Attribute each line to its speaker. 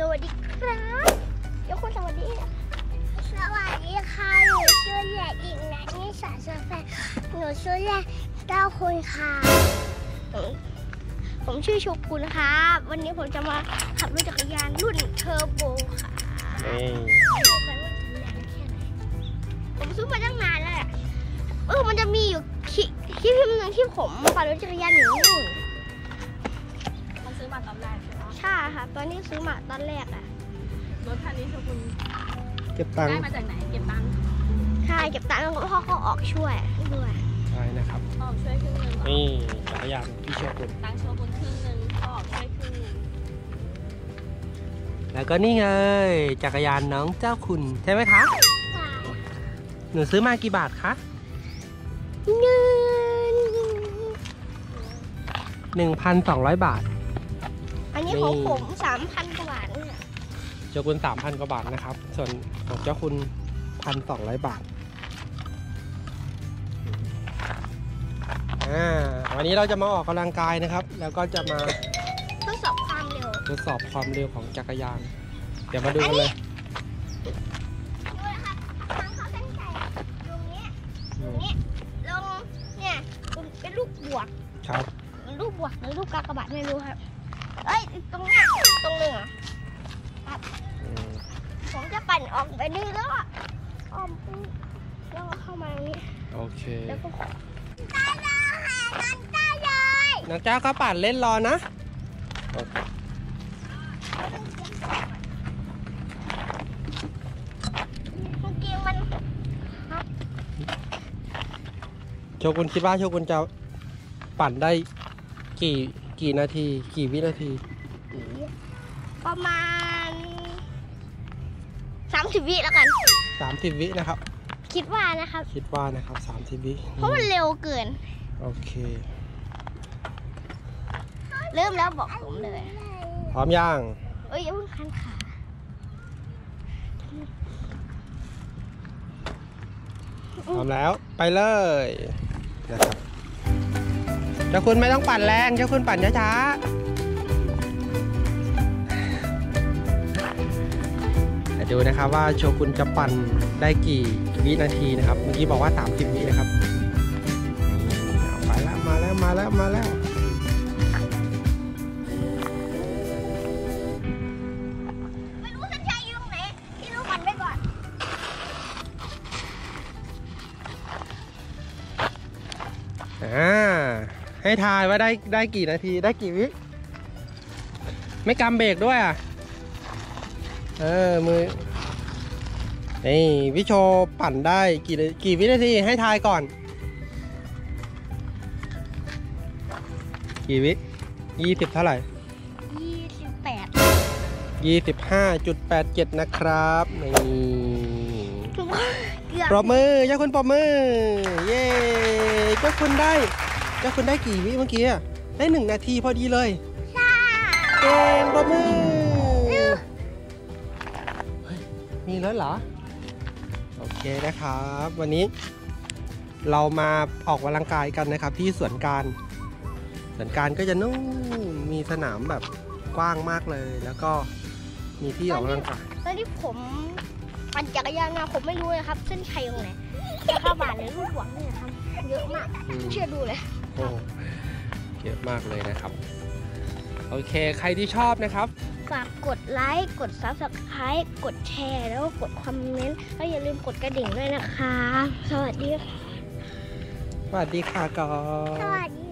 Speaker 1: สวัสดีครับยกคนสวัสดี สวัสดีค่ะ หนูชื่อแหลกอีกนะนี่สาวเซอร์แฟนหนูชื่อแหลกเก้าคนค่ะ ผมชื่อโชกุนครับ วันนี้ผมจะมาขับรถจักรยานรุ่นเทอร์โบค่ะผมซื้อมาตั้งนานแล้วแหละเออมันจะมีอยู่คลิคลิปหนึ่งที่ผมปั่นรถจักรยานอยู่นู่น
Speaker 2: เขาซื้อมาตอนแรกใช่
Speaker 1: ใช่ค่ะตอนที่ซื้อมาตอนแรกอะ
Speaker 2: รถคันนี้โชกุน
Speaker 3: เก็บตังค์
Speaker 2: ได้มาจากไหนเก็บตังค์
Speaker 1: ใช่เก็บตังค์แล้วก็พ่อเขาออกช่วยด้วย
Speaker 3: ใช่นะครับ
Speaker 2: พ่อช่วยครึ่งหนึง
Speaker 3: นี่จักรยานพี่โชกุน
Speaker 2: ตังค์โชกุนครึ่งหนึงพ่อช่วยครึ่งหนึง
Speaker 3: แล้วก็นี่ไงจักรยานน้องเจ้าคุณใช่ไหมคะหนูซื้อมากี่บาทคะ
Speaker 1: เงิน
Speaker 3: 1,200 บาท
Speaker 1: อั นนี้ของผมสามพันกว่าบาทเนี่ย
Speaker 3: โชกุน3,000กว่าบาทนะครับ ส่วนของเจ้าคุณ1,200บาทอ่าวันนี้เราจะมาออกกำลังกายนะครับ แล้วก็จะมา
Speaker 1: ทดสอบความเร็ว
Speaker 3: ทดสอบความเร็วของจักรยาน เดี๋ยวมาดูกันเลย
Speaker 1: ดูนะครับทางเขาตั้งใจตรงเนี้ยตรงเนี้ยลงเนี่ยเป็นลูกบวก
Speaker 3: ครับ
Speaker 1: ลูกบวกหรือลูกกากบาทไม่รู้ครับ ออกไปดื้อแล้วอะอ้อมปุ๊บแล้วก็เข้ามาตรงนี้
Speaker 3: โอเค
Speaker 1: แล้วก็ตาเลยมันตาเลย
Speaker 3: น้องเจ้าก็ปั่นเล่นรอนะโอเค
Speaker 1: เมื่อกี้มัน
Speaker 3: โชกุนคิดว่าโชกุนจะปั่นได้กี่กี่นาที กี่วินาที
Speaker 1: ประมาณ สามสิบวิแล้วกัน
Speaker 3: 30วินะครับ
Speaker 1: คิดว่านะครับ
Speaker 3: คิดว่านะครับ30วิ
Speaker 1: เพราะมันเร็วเกิน
Speaker 3: โอเค
Speaker 1: เริ่มแล้วบอกผมเลย
Speaker 3: พร้อมยัง
Speaker 1: เอ้ยอย่าเพิ่งคันขา
Speaker 3: พร้อมแล้วไปเลยนะครับเจ้าคุณไม่ต้องปั่นแรงเจ้าคุณปั่นช้าๆ ยวดูนะครับว่าโชกุนจะปั่นได้กี่วินาทีนะครับ เมื่อกี้บอกว่า 30 วินะครับเอาไปแล้วมาแล้วมาแล้วมาแล้ว
Speaker 1: ไม่รู้เส้นชัยอยู่ตรงไหนที่รู้ปั่นไปก่อน
Speaker 3: อ่าให้ทายว่าได้ได้กี่นาทีได้กี่วิ ไม่กำเบรกด้วยอะ เออมือนี่วิโชปั่นได้กี่กี่วินาทีให้ทายก่อน กี่วิยี่สิบเท่าไหร่
Speaker 1: ยี่สิบแปด
Speaker 3: ยี่สิบห้าจุดแปดเจ็ดนะครับนี่
Speaker 1: เกือบ
Speaker 3: ปรบมือเจ้าคุณปรบมือ เย้เจ้าคุณได้เจ้าคุณได้กี่วิเมื่อกี้อะได้หนึ่งนาทีพอดีเลย
Speaker 1: ใช่
Speaker 3: เก่งปรบมือ มีแล้วเหรอ โอเคนะครับ วันนี้เรามาออกกำลังกายกันนะครับ ที่สวนการสวนการก็จะนู่นมีสนามแบบกว้างมากเลย แล้วก็มีที่ออกกำลังกาย
Speaker 1: ตอนที่ผมปั่นจักรยานมาผมไม่รู้เลยครับ เส้นชัยตรงไหนข้าวบาทหรือลูกหวังเนี่ยครับ เยอะมาก
Speaker 3: อืม
Speaker 1: เชื่อดูเลย
Speaker 3: โอ้เยอะมากเลยนะครับ โอเค ใครที่ชอบนะครับ
Speaker 1: ฝากกดไลค์ กด subscribe กดแชร์ แล้วก็กดคอมเมนต์ แล้วอย่าลืมกดกระดิ่งด้วยนะคะ สวัสดีค่ะ
Speaker 3: สวัสดีค่ะก่อน
Speaker 1: สวัสดี